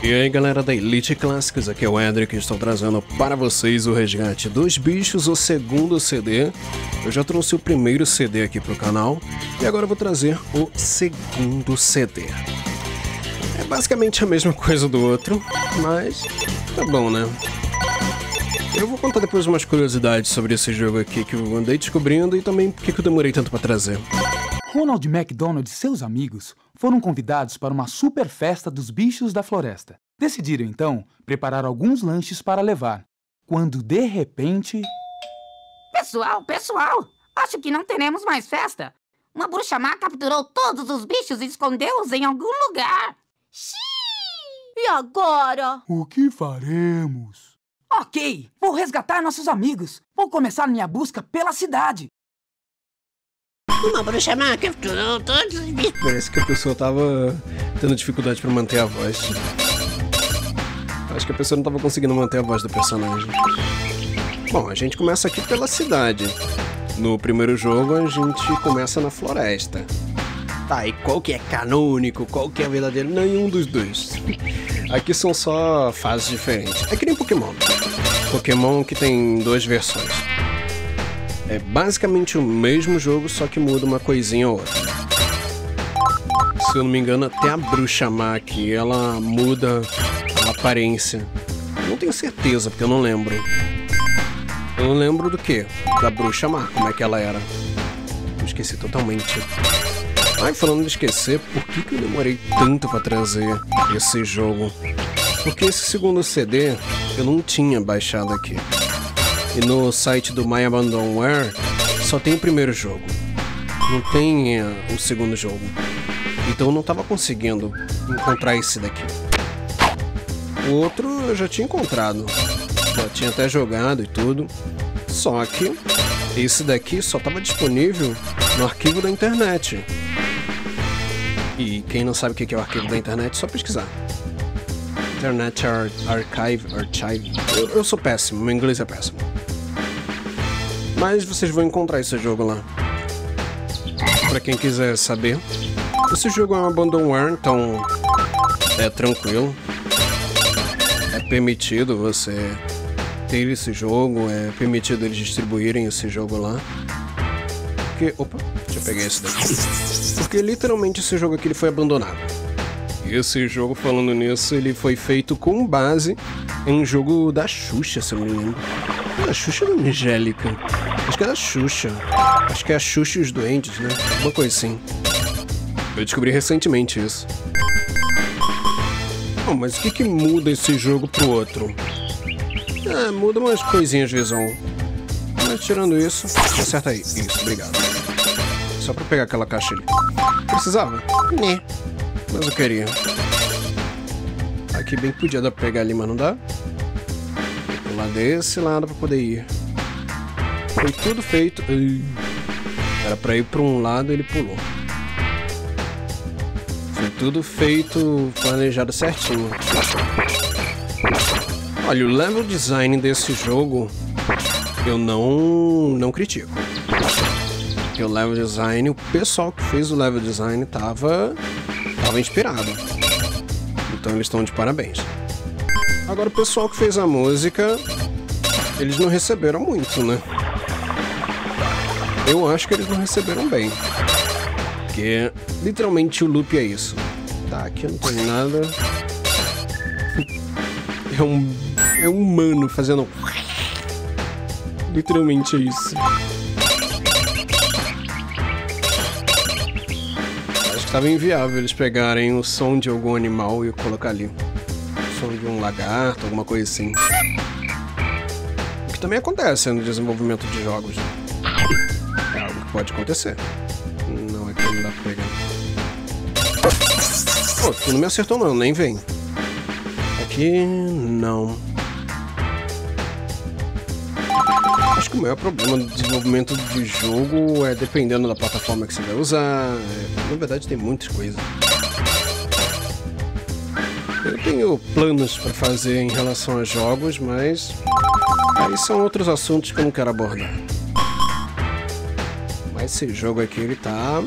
E aí galera da Elite Clássicos, aqui é o Edric estou trazendo para vocês o resgate dos bichos, o segundo CD. Eu já trouxe o primeiro CD aqui pro canal e agora vou trazer o segundo CD. É basicamente a mesma coisa do outro, mas tá bom né? Eu vou contar depois umas curiosidades sobre esse jogo aqui que eu andei descobrindo e também porque eu demorei tanto para trazer. Ronald McDonald e seus amigos foram convidados para uma super festa dos bichos da floresta. Decidiram então preparar alguns lanches para levar, quando de repente. Pessoal, pessoal, acho que não teremos mais festa. Uma bruxa má capturou todos os bichos e escondeu-os em algum lugar. Xiii! E agora? O que faremos? Ok, vou resgatar nossos amigos. Vou começar minha busca pela cidade. Uma bruxa má capturou todos os bichos. Parece que a pessoa tava tendo dificuldade para manter a voz. Acho que a pessoa não tava conseguindo manter a voz do personagem. Bom, a gente começa aqui pela cidade. No primeiro jogo a gente começa na floresta. Tá, e qual que é canônico, qual que é verdadeiro? Nenhum dos dois. Aqui são só fases diferentes. É que nem Pokémon. Pokémon que tem duas versões. É basicamente o mesmo jogo, só que muda uma coisinha ou outra. Se eu não me engano, até a bruxa má aqui, ela muda a aparência. Não tenho certeza, porque eu não lembro. Eu não lembro do que? Da bruxa má, como é que ela era. Eu esqueci totalmente. Ai, falando de esquecer, por que, que eu demorei tanto para trazer esse jogo? Porque esse segundo CD eu não tinha baixado aqui. E no site do My Abandonware só tem o primeiro jogo. Não tem uh, o segundo jogo. Então eu não estava conseguindo encontrar esse daqui. O outro eu já tinha encontrado. Já tinha até jogado e tudo. Só que esse daqui só estava disponível no arquivo da internet. E quem não sabe o que é o arquivo da internet, é só pesquisar. Internet Ar Archive, Archive. Eu, eu sou péssimo, meu inglês é péssimo. Mas vocês vão encontrar esse jogo lá. Para quem quiser saber. Esse jogo é um abandonware, então é tranquilo. É permitido você ter esse jogo, é permitido eles distribuírem esse jogo lá. Porque, opa, deixa eu pegar esse daqui. Porque literalmente esse jogo aqui ele foi abandonado. E esse jogo, falando nisso, ele foi feito com base em um jogo da Xuxa, se eu me engano. Da Xuxa da Angélica? Que é da Xuxa. Acho que é a Xuxa e os Doentes, né? Uma coisa assim. Eu descobri recentemente isso. Mas o que, que muda esse jogo pro outro? É, muda umas coisinhas visão. Mas tirando isso, acerta aí. Isso, obrigado. Só pra pegar aquela caixa ali. Precisava? Né. Mas eu queria. Aqui bem podia dar pra pegar ali, mas não dá. Vou pular desse lado pra poder ir. Foi tudo feito. Era pra ir pra um lado ele pulou. Foi tudo feito, planejado certinho. Olha, o level design desse jogo eu não, não critico. Porque o level design, o pessoal que fez o level design tava, tava inspirado. Então eles estão de parabéns. Agora o pessoal que fez a música, eles não receberam muito, né? Eu acho que eles não receberam bem. Porque literalmente o loop é isso. Tá, aqui não tem nada. É um. É um humano fazendo. Literalmente é isso. Acho que estava inviável eles pegarem o som de algum animal e colocar ali. O som de um lagarto, alguma coisa assim. O que também acontece no desenvolvimento de jogos. É que pode acontecer. Não, aqui não dá pra pegar. Pô, tu não me acertou não, nem vem. Aqui não. Acho que o maior problema do desenvolvimento de jogo é dependendo da plataforma que você vai usar. É, na verdade, tem muitas coisas. Eu tenho planos para fazer em relação a jogos, mas aí são outros assuntos que eu não quero abordar. Esse jogo aqui, ele tá.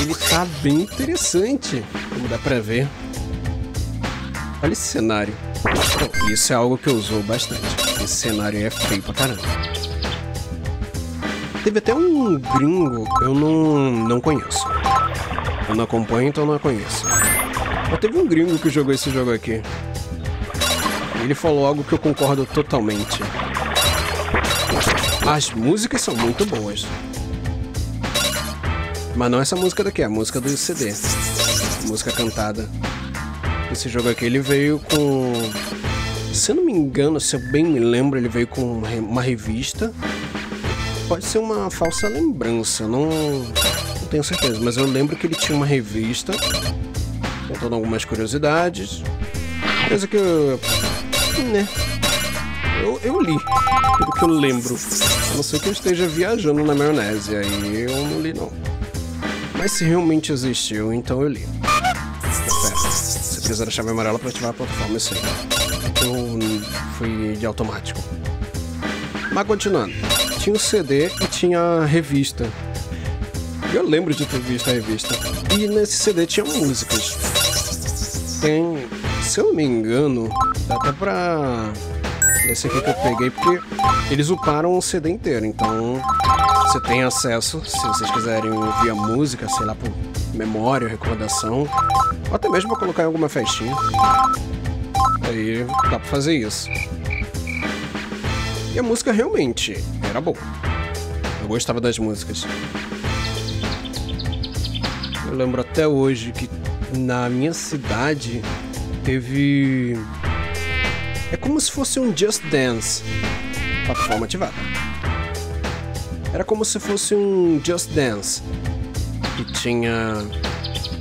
Ele tá bem interessante, como dá pra ver. Olha esse cenário. Isso é algo que eu usou bastante. Esse cenário é feio pra caramba. Teve até um gringo, eu não, não conheço. Eu não acompanho, então não conheço. Mas teve um gringo que jogou esse jogo aqui. Ele falou algo que eu concordo totalmente. As músicas são muito boas. Mas não essa música daqui, é a música do CD. música cantada. Esse jogo aqui ele veio com. Se eu não me engano, se eu bem me lembro, ele veio com uma revista. Pode ser uma falsa lembrança, não, não tenho certeza, mas eu lembro que ele tinha uma revista contando algumas curiosidades. Coisa que eu. né? Eu, eu li, que eu lembro. A não ser que eu esteja viajando na maionese, aí eu não li não. Mas se realmente existiu, então eu li. Você precisa da chave amarela para ativar a plataforma, isso aí. Então fui de automático. Mas continuando. Tinha o CD e tinha a revista. Eu lembro de ter visto a revista. E nesse CD tinha músicas. Tem. Se eu não me engano, dá até pra. Esse aqui que eu peguei, porque eles uparam o CD inteiro, então você tem acesso, se vocês quiserem ouvir a música, sei lá, por memória, recordação, ou até mesmo para colocar em alguma festinha. Aí dá pra fazer isso. E a música realmente era boa. Eu gostava das músicas. Eu lembro até hoje que na minha cidade teve. É como se fosse um Just Dance. Plataforma ativada. Era como se fosse um Just Dance. Que tinha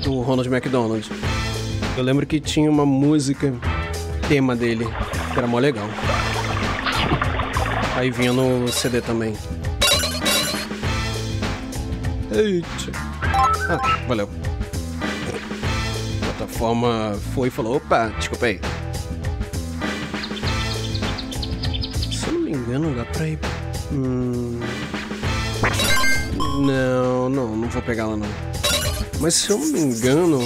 do Ronald McDonald. Eu lembro que tinha uma música tema dele, que era mó legal. Aí vinha no CD também. Eita. Ah, valeu. A plataforma foi e falou: opa, desculpa aí. Engano, dá pra ir. Hum... Não, não, não vou pegar ela não. Mas se eu não me engano.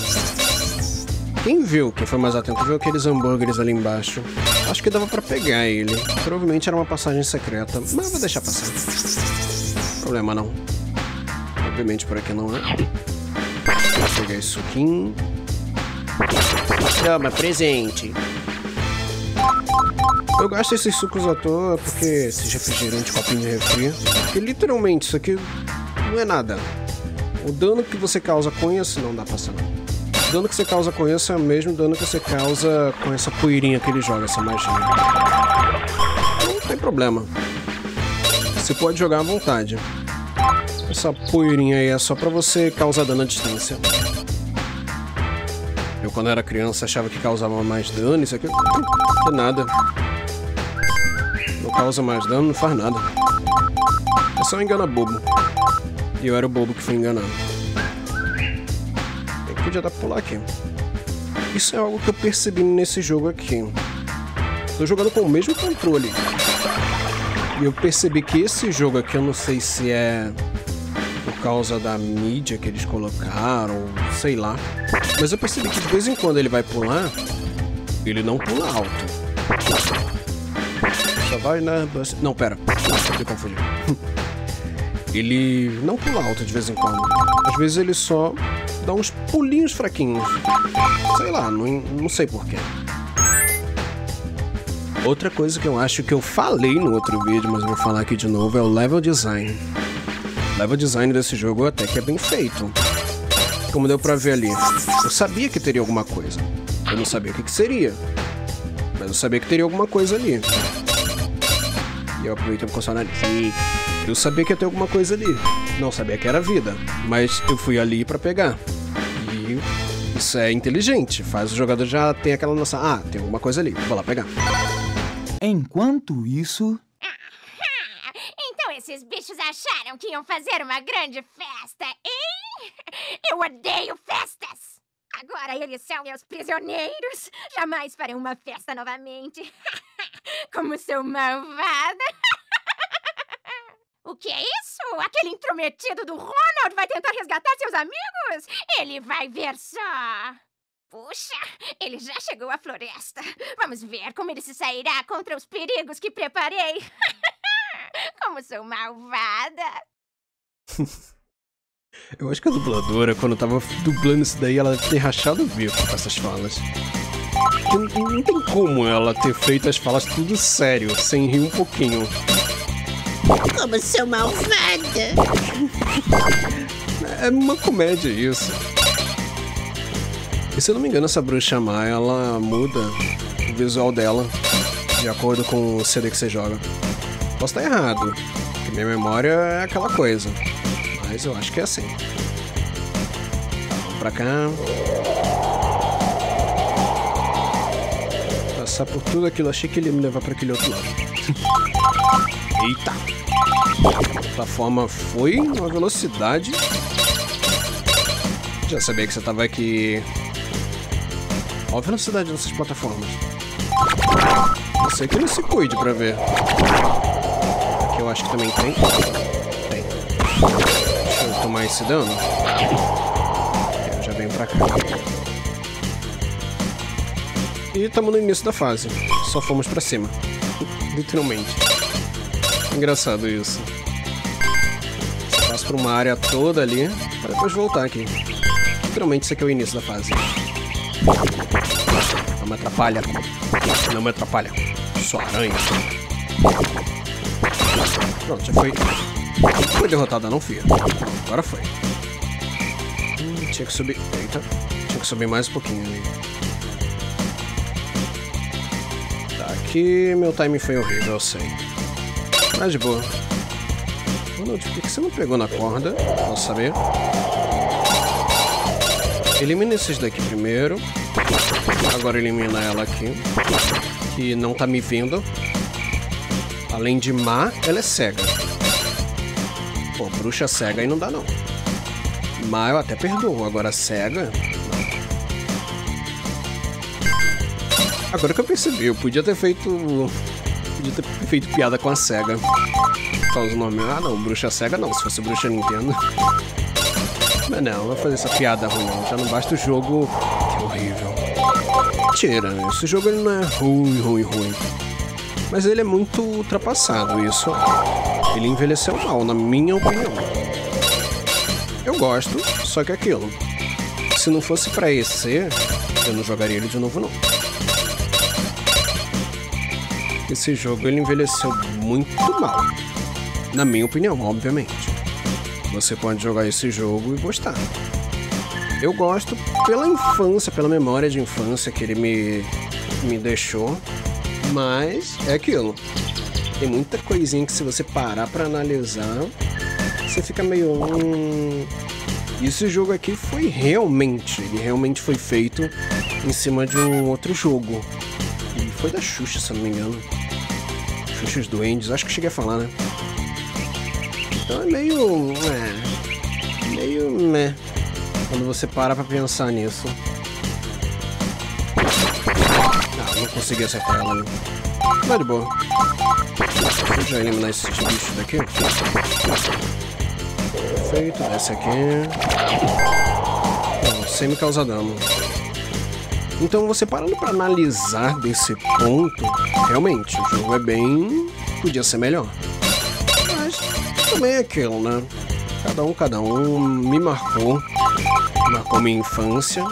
Quem viu, quem foi mais atento, viu aqueles hambúrgueres ali embaixo. Acho que dava pra pegar ele. Provavelmente era uma passagem secreta, mas vou deixar passar. Problema não. Obviamente por aqui não é. Vou pegar esse suquinho. Toma, presente. Eu gasto esses sucos à toa porque esse refrigerante, copinho de refri. Porque literalmente isso aqui não é nada. O dano que você causa com isso não dá pra saber. O dano que você causa com isso é o mesmo dano que você causa com essa poeirinha que ele joga, essa magia. Não tem problema. Você pode jogar à vontade. Essa poeirinha aí é só pra você causar dano à distância. Eu, quando era criança, achava que causava mais dano. Isso aqui não é nada. Causa mais dano, não faz nada. É só engana bobo. E eu era o bobo que foi enganado. Podia dar pra pular aqui. Isso é algo que eu percebi nesse jogo aqui. Tô jogando com o mesmo controle. E eu percebi que esse jogo aqui, eu não sei se é por causa da mídia que eles colocaram, sei lá. Mas eu percebi que de vez em quando ele vai pular, ele não pula alto. Vai na... Não, pera. Me confundi. ele não pula alto de vez em quando. Às vezes ele só dá uns pulinhos fraquinhos. Sei lá, não, não sei porquê. Outra coisa que eu acho que eu falei no outro vídeo, mas vou falar aqui de novo, é o level design. O level design desse jogo até que é bem feito. Como deu pra ver ali. Eu sabia que teria alguma coisa. Eu não sabia o que, que seria. Mas eu sabia que teria alguma coisa ali. E eu aproveitei pra coçar o nariz. E eu sabia que ia ter alguma coisa ali. Não sabia que era vida. Mas eu fui ali para pegar. E isso é inteligente. Faz o jogador já ter aquela noção. Ah, tem alguma coisa ali. Vou lá pegar. Enquanto isso. Então esses bichos acharam que iam fazer uma grande festa, hein? Eu odeio festas! Agora eles são meus prisioneiros. Jamais farei uma festa novamente. Como sou malvada. Que é isso? Aquele intrometido do Ronald vai tentar resgatar seus amigos? Ele vai ver só. Puxa! Ele já chegou à floresta. Vamos ver como ele se sairá contra os perigos que preparei. como sou malvada! Eu acho que a dubladora, quando tava dublando isso daí, ela deve ter rachado o bico com essas falas. Porque não tem como ela ter feito as falas tudo sério, sem rir um pouquinho. Como sou malvada! É uma comédia isso. E se eu não me engano, essa bruxa má, ela muda o visual dela de acordo com o CD que você joga. Posso estar errado, porque minha memória é aquela coisa. Mas eu acho que é assim. Vamos pra cá. Passar por tudo aquilo, achei que ele ia me levar pra aquele outro lado. Eita! A plataforma foi uma velocidade. Já sabia que você tava aqui. Olha a velocidade dessas plataformas. Sei que ele se cuide pra ver. Aqui eu acho que também tem. Tem. Deixa eu tomar esse dano. Eu já venho pra cá. E estamos no início da fase. Só fomos pra cima. Literalmente. Engraçado isso. Passa por uma área toda ali, para depois voltar aqui. Literalmente isso aqui é o início da fase. Não me atrapalha. Não me atrapalha. Sua aranha. Pronto, já foi. Foi derrotada, não fia. Agora foi. Hum, tinha que subir. Eita. Tinha que subir mais um pouquinho ali. Tá, aqui meu timing foi horrível, eu sei. Mas de boa. Por que você não pegou na corda? Posso saber? Elimina esses daqui primeiro. Agora elimina ela aqui. Que não tá me vendo. Além de má, ela é cega. Pô, bruxa cega aí não dá não. Má eu até perdoo, agora cega. Agora que eu percebi, eu podia ter feito. Podia ter feito piada com a cega. Causa o nome. Ah não, bruxa cega não, se fosse bruxa Nintendo. Mas não, vai fazer essa piada ruim não. Já não basta o jogo. Que horrível. Mentira, esse jogo ele não é ruim, ruim, ruim. Mas ele é muito ultrapassado, isso. Ele envelheceu mal, na minha opinião. Eu gosto, só que é aquilo. Se não fosse pra esse, eu não jogaria ele de novo não. Esse jogo ele envelheceu muito mal. Na minha opinião, obviamente. Você pode jogar esse jogo e gostar. Eu gosto pela infância, pela memória de infância que ele me, me deixou. Mas é aquilo. Tem muita coisinha que se você parar para analisar, você fica meio. Hum... Esse jogo aqui foi realmente, ele realmente foi feito em cima de um outro jogo. E foi da Xuxa, se não me engano. Os Duendes, acho que cheguei a falar, né? Então é meio. É, meio. Meh. Quando você para pra pensar nisso. Ah, não consegui acertar ela ali. Mas de boa. Eu já eliminar esses bichos daqui. Perfeito, desce aqui. Não, sem me causar dano. Então você parando pra analisar desse ponto, realmente, o jogo é bem. podia ser melhor. Mas também é aquilo, né? Cada um, cada um me marcou. Marcou minha infância.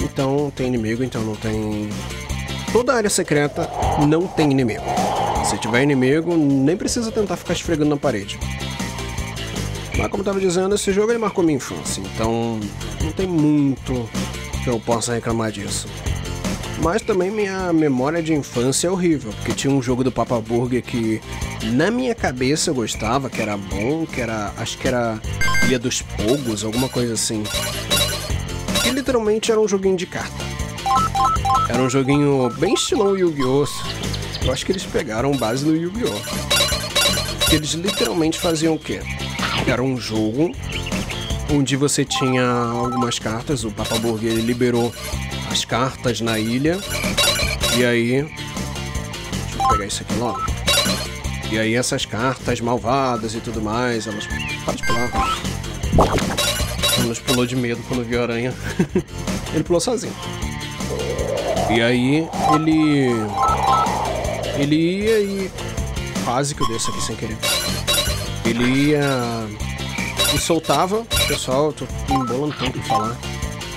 Então tem inimigo, então não tem. Toda área secreta não tem inimigo. Se tiver inimigo, nem precisa tentar ficar esfregando na parede. Mas como eu tava dizendo, esse jogo ele marcou minha infância, então não tem muito que eu possa reclamar disso. Mas também minha memória de infância é horrível, porque tinha um jogo do Papa Burger que na minha cabeça eu gostava, que era bom, que era. acho que era Ilha dos Pogos, alguma coisa assim. Que literalmente era um joguinho de carta. Era um joguinho bem estilão Yu-Gi-Oh! Eu acho que eles pegaram base no Yu-Gi-Oh! Eles literalmente faziam o quê? Era um jogo onde você tinha algumas cartas, o Papa Burger ele liberou as cartas na ilha. E aí. Deixa eu pegar isso aqui logo. E aí essas cartas malvadas e tudo mais, elas. Para de pular. Ela nos pulou de medo quando viu a aranha. Ele pulou sozinho. E aí ele. Ele ia e. Quase que eu desço aqui sem querer. Ele ia. E soltava. Pessoal, eu tô embolando tanto pra falar.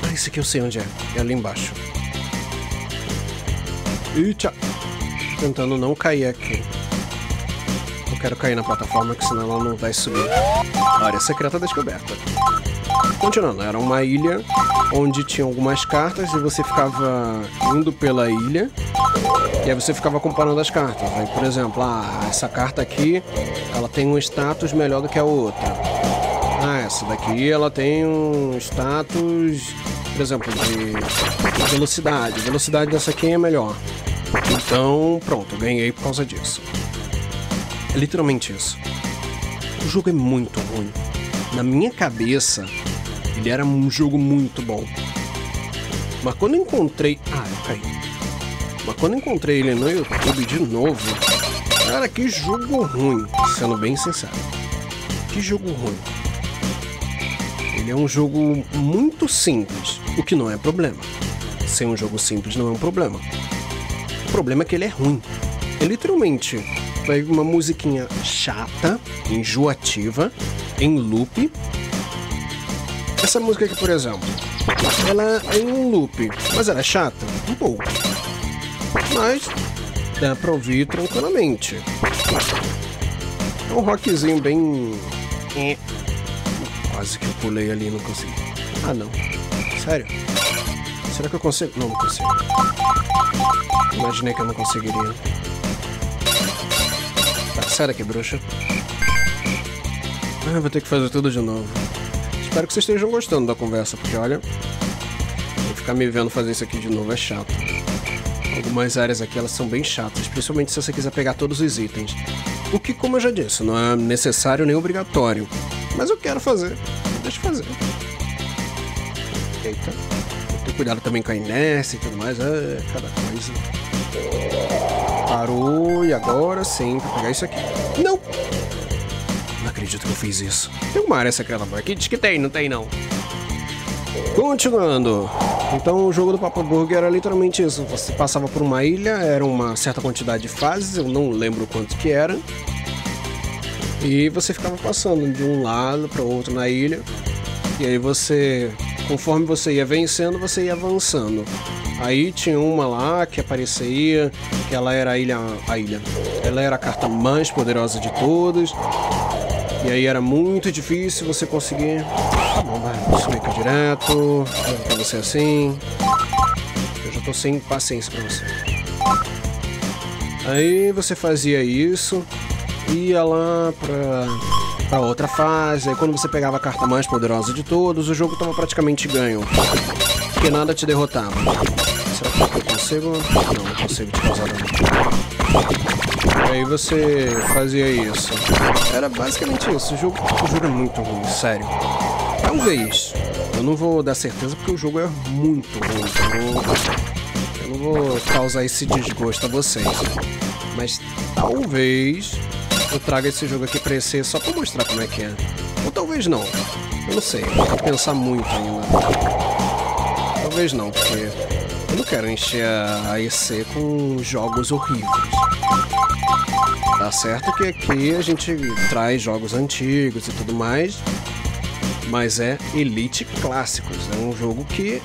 Ah, isso aqui eu sei onde é. É ali embaixo. E tchau. Tentando não cair aqui. Não quero cair na plataforma, que senão ela não vai subir. Área secreta descoberta. Continuando, era uma ilha onde tinha algumas cartas e você ficava indo pela ilha e aí você ficava comparando as cartas. Aí, por exemplo, ah, essa carta aqui, ela tem um status melhor do que a outra. Essa daqui, ela tem um status, por exemplo, de velocidade. A velocidade dessa aqui é melhor. Então, pronto, ganhei por causa disso. É literalmente isso. O jogo é muito ruim. Na minha cabeça, ele era um jogo muito bom. Mas quando encontrei. Ah, eu caí. Mas quando encontrei ele no YouTube de novo. Cara, que jogo ruim. Sendo bem sincero. Que jogo ruim. Ele é um jogo muito simples, o que não é problema. Ser um jogo simples não é um problema. O problema é que ele é ruim. É literalmente uma musiquinha chata, enjoativa, em loop. Essa música aqui, por exemplo, ela é em um loop, mas ela é chata? Um pouco. Mas dá pra ouvir tranquilamente. É um rockzinho bem. Quase que eu pulei ali e não consegui. Ah, não. Sério? Será que eu consigo? Não, não consigo. Imaginei que eu não conseguiria. Tá, sai daqui, bruxa. Ah, vou ter que fazer tudo de novo. Espero que vocês estejam gostando da conversa, porque olha, ficar me vendo fazer isso aqui de novo é chato. Algumas áreas aqui elas são bem chatas, principalmente se você quiser pegar todos os itens. O que, como eu já disse, não é necessário nem obrigatório. Mas eu quero fazer. Deixa eu fazer. Eita. Ter cuidado também com a inércia e tudo mais. É, cada coisa. Parou e agora sim, pra pegar isso aqui. Não! Não acredito que eu fiz isso. Tem uma área secreta por aqui? Diz que tem, não tem não. Continuando. Então o jogo do Papa Burger era literalmente isso. Você passava por uma ilha, era uma certa quantidade de fases, eu não lembro quanto que era. E você ficava passando de um lado para outro na ilha. E aí você, conforme você ia vencendo, você ia avançando. Aí tinha uma lá que aparecia, que ela era a ilha, a ilha. Ela era a carta mais poderosa de todas. E aí era muito difícil você conseguir. Tá bom, vai, vou subir aqui direto. Pra você assim. Eu já tô sem paciência pra você. Aí você fazia isso, ia lá pra, pra outra fase. Aí quando você pegava a carta mais poderosa de todos, o jogo tava praticamente ganho. Porque nada te derrotava. Será que eu consigo? Não, não consigo te causar dano. Aí você fazia isso. Era basicamente isso. O jogo, o jogo é muito ruim, sério. Talvez. Eu não vou dar certeza porque o jogo é muito ruim. Eu, eu não vou causar esse desgosto a vocês. Mas talvez eu traga esse jogo aqui pra EC só pra mostrar como é que é. Ou talvez não. Eu não sei. Vou pensar muito ainda. Talvez não, porque eu não quero encher a EC com jogos horríveis. Tá certo que aqui a gente traz jogos antigos e tudo mais, mas é Elite Clássicos. É um jogo que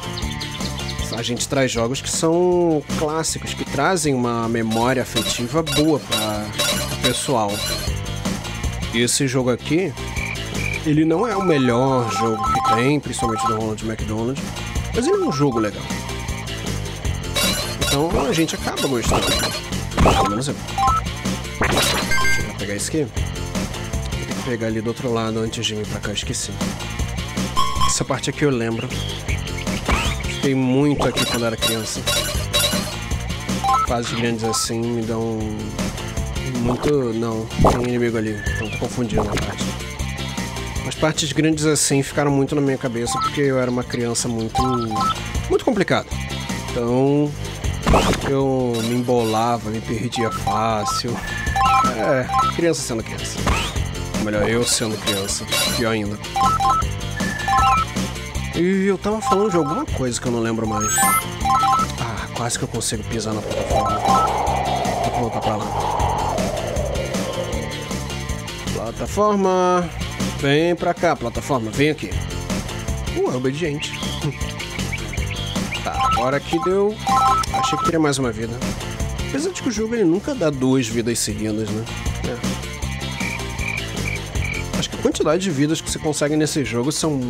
a gente traz jogos que são clássicos, que trazem uma memória afetiva boa para pessoal. Esse jogo aqui, ele não é o melhor jogo que tem, principalmente do Ronald McDonald, mas ele é um jogo legal. Então a gente acaba gostando. Pelo menos eu. Deixa eu pegar isso aqui. Ter que pegar ali do outro lado antes de vir pra cá, esqueci. Essa parte aqui eu lembro. Fiquei muito aqui quando era criança. Fases grandes assim me dão muito. Não, tem inimigo ali. Tô confundindo a parte. As partes grandes assim ficaram muito na minha cabeça porque eu era uma criança muito. muito complicada. Então. Eu me embolava, me perdia fácil. É, criança sendo criança. Ou melhor, eu sendo criança. Pior ainda. E eu tava falando de alguma coisa que eu não lembro mais. Ah, quase que eu consigo pisar na plataforma. Vou voltar pra lá. Plataforma. Vem pra cá, plataforma. Vem aqui. Uh, é obediente. tá, agora que deu. Achei que teria mais uma vida. Apesar de que o jogo ele nunca dá duas vidas seguidas, né? É. Acho que a quantidade de vidas que você consegue nesse jogo são.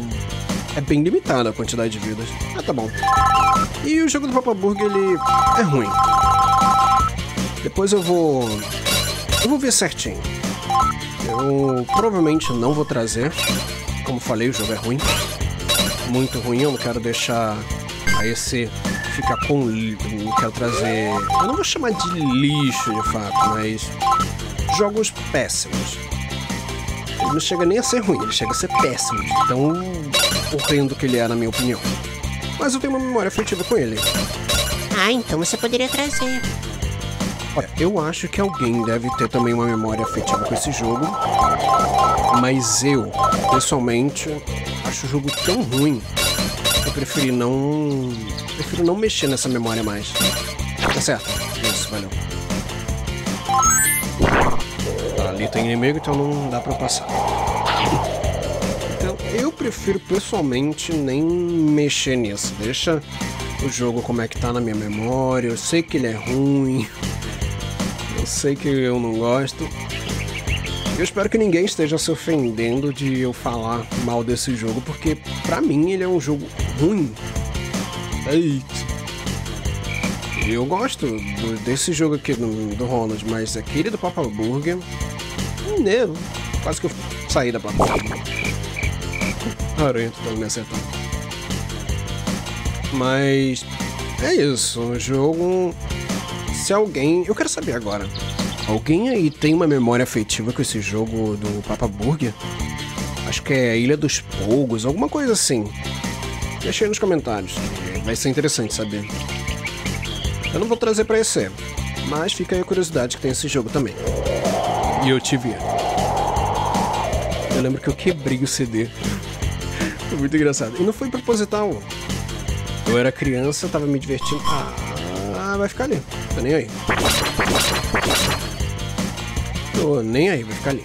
É bem limitada a quantidade de vidas. Ah, tá bom. E o jogo do Papa Burger, ele é ruim. Depois eu vou. Eu vou ver certinho. Eu provavelmente não vou trazer. Como falei, o jogo é ruim. Muito ruim, eu não quero deixar a EC ficar com. Não quero trazer. Eu não vou chamar de lixo de fato, mas. Jogos péssimos. Ele não chega nem a ser ruim, ele chega a ser péssimo. de Tão horrendo que ele é, na minha opinião. Mas eu tenho uma memória afetiva com ele. Ah, então você poderia trazer. Eu acho que alguém deve ter também uma memória afetiva com esse jogo. Mas eu, pessoalmente, acho o jogo tão ruim que eu preferi não. Prefiro não mexer nessa memória mais. Tá certo? Isso, valeu. Ali tem inimigo, então não dá pra passar. Então, eu prefiro pessoalmente nem mexer nisso. Deixa o jogo como é que tá na minha memória. Eu sei que ele é ruim. Eu sei que eu não gosto. Eu espero que ninguém esteja se ofendendo de eu falar mal desse jogo, porque pra mim ele é um jogo ruim. Eita. Eu gosto do- desse jogo aqui do, do Ronald, mas aquele do Papa Burger. Né, quase que eu saí da plataforma. Aranha tentando me acertar. Mas é isso, o jogo. Se alguém. Eu quero saber agora. Alguém aí tem uma memória afetiva com esse jogo do Papa Burger? Acho que é Ilha dos Pogos, alguma coisa assim. Deixa aí nos comentários, vai ser interessante saber. Eu não vou trazer pra esse, mas fica aí a curiosidade que tem esse jogo também. E eu tive. Eu lembro que eu quebrei o CD. Foi muito engraçado. E não foi proposital. Eu era criança, tava me divertindo. Ah, vai ficar ali. Tô nem aí. Tô nem aí, vai ficar ali.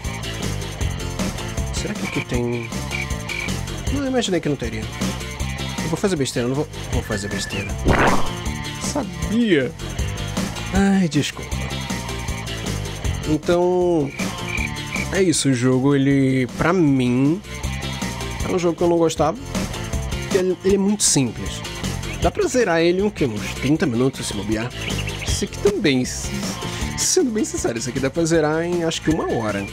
Será que aqui tem. Não, imaginei que não teria. Eu vou fazer besteira, não vou. Vou fazer besteira. Sabia! Ai, desculpa. Então. É isso, o jogo, ele. Pra mim. É um jogo que eu não gostava. Ele, ele é muito simples. Dá pra zerar ele em o quê? Uns 30 minutos se bobear? Esse aqui também. Sendo bem sincero, esse aqui dá pra zerar em acho que uma hora.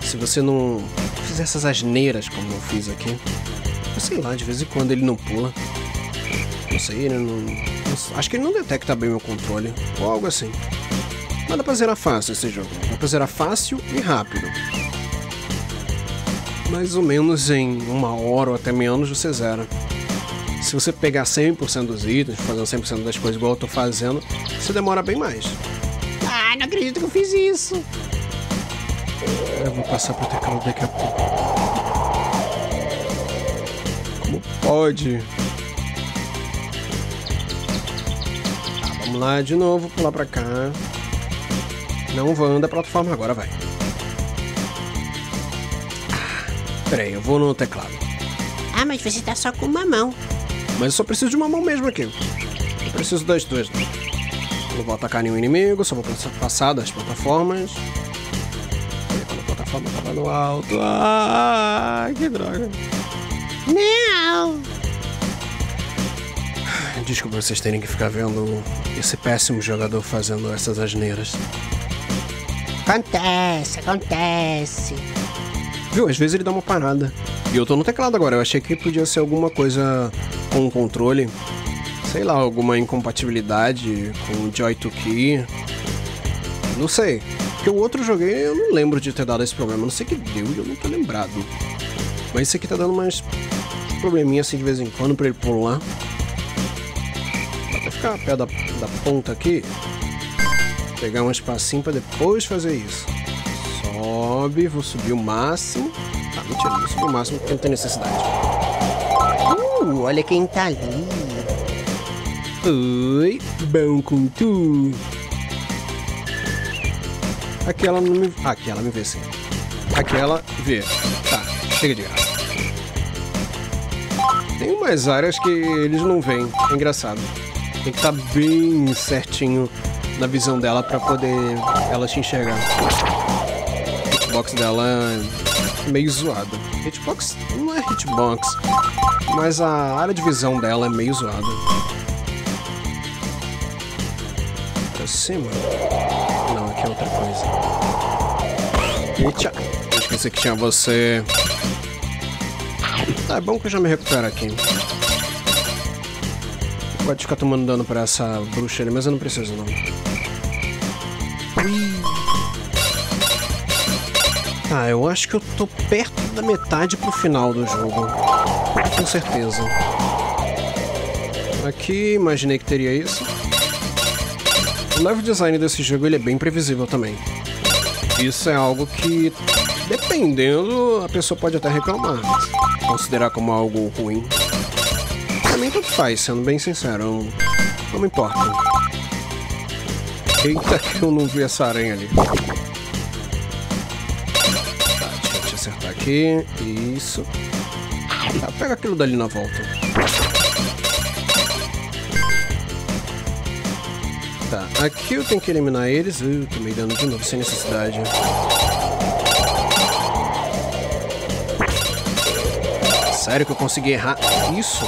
Se você não fizer essas asneiras como eu fiz aqui. Eu sei lá, de vez em quando ele não pula. Não sei, ele não. acho que ele não detecta bem meu controle. Ou algo assim. Mas dá pra zerar fácil esse jogo. Dá pra zerar fácil e rápido. Mais ou menos em uma hora ou até menos você zera. Se você pegar 100% dos itens, fazendo 100% das coisas igual eu tô fazendo, você demora bem mais. Ah, não acredito que eu fiz isso. Eu vou passar pro teclado daqui a pouco. Como pode? Tá, vamos lá de novo, pular pra cá. Não vou andar plataforma agora, vai. Ah, Peraí, eu vou no teclado. Ah, mas você tá só com uma mão. Mas eu só preciso de uma mão mesmo aqui. Eu preciso das duas. né? Não vou atacar nenhum inimigo, só vou passar- das plataformas. Olha quando a plataforma tava no alto. Ah, que droga. Não. Desculpa vocês terem que ficar vendo esse péssimo jogador fazendo essas asneiras. Acontece, acontece. Viu? Às vezes ele dá uma parada. E eu tô no teclado agora. Eu achei que podia ser alguma coisa com o controle. Sei lá, alguma incompatibilidade com o Joy to Key. Não sei. Porque o outro joguei eu não lembro de ter dado esse problema. Não sei que deu e eu não tô lembrado. Mas esse aqui tá dando umas probleminhas assim de vez em quando pra ele pular. Vou ficar perto da, da ponta aqui. Pegar um espacinho pra depois fazer isso. Sobe, vou subir o máximo. Tá, mentira, vou subir o máximo porque não tem necessidade. Uh, olha quem tá ali. Oi, bom com tu. Aquela não me. Aquela me vê sim. Aquela vê. Tá, chega de graça. Tem umas áreas que eles não veem. É engraçado. Tem que estar bem certinho na visão dela pra poder ela te enxergar. A hitbox dela meio zoada. Hitbox não é hitbox, mas a área de visão dela é meio zoada. Pra cima? Não, aqui é outra coisa. Eita, eu esqueci que tinha você. Tá, é bom que eu já me recupero aqui. Pode ficar tomando dano pra essa bruxa ali, mas eu não preciso não. Tá, eu acho que eu tô perto da metade pro final do jogo. Com certeza. Aqui, imaginei que teria isso. O level design desse jogo ele é bem previsível também. Isso é algo que, dependendo, a pessoa pode até reclamar. Considerar como algo ruim. Pra mim tudo faz, sendo bem sincero. Não me importa. Eita, que eu não vi essa aranha ali. Aqui. Isso. Tá, pega aquilo dali na volta. Tá, aqui eu tenho que eliminar eles. Uh, tomei dano de novo sem necessidade. Sério que eu consegui errar isso?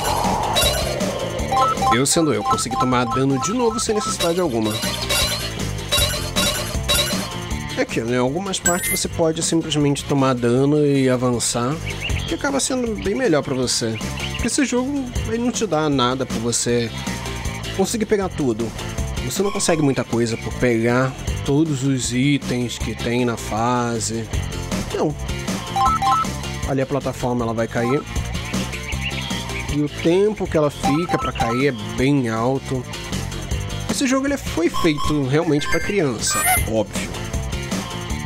Eu sendo eu, consegui tomar dano de novo sem necessidade alguma. É que né, em algumas partes você pode simplesmente tomar dano e avançar, que acaba sendo bem melhor pra você. Porque esse jogo ele não te dá nada pra você conseguir pegar tudo. Você não consegue muita coisa por pegar todos os itens que tem na fase. Não. Ali a plataforma ela vai cair. E o tempo que ela fica pra cair é bem alto. Esse jogo ele foi feito realmente para criança, óbvio.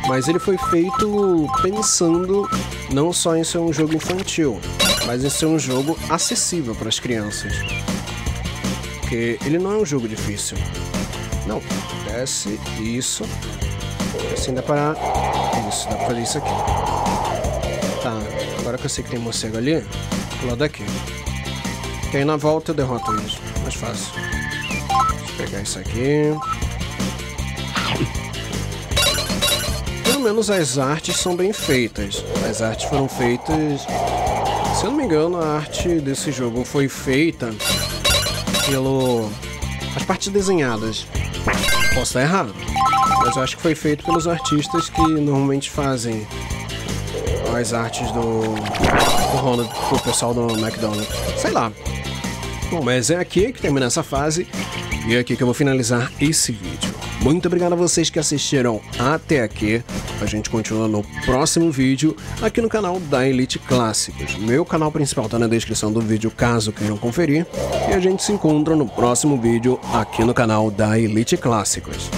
Mas ele foi feito pensando não só em ser um jogo infantil, mas em ser um jogo acessível para as crianças. Porque ele não é um jogo difícil. Não, desce isso. Assim dá para. Isso, dá pra fazer isso aqui. Tá, agora que eu sei que tem morcego ali, pular daqui. Que aí na volta eu derroto eles. Mais fácil. Deixa eu pegar isso aqui. Menos as artes são bem feitas. As artes foram feitas. Se eu não me engano, a arte desse jogo foi feita pelo. As partes desenhadas. Posso estar errado. Mas eu acho que foi feito pelos artistas que normalmente fazem as artes do, do Ronald pro pessoal do McDonald's. Sei lá. Bom, mas é aqui que termina essa fase e é aqui que eu vou finalizar esse vídeo. Muito obrigado a vocês que assistiram até aqui. A gente continua no próximo vídeo aqui no canal da Elite Clássicos. Meu canal principal está na descrição do vídeo caso queiram conferir. E a gente se encontra no próximo vídeo aqui no canal da Elite Clássicos.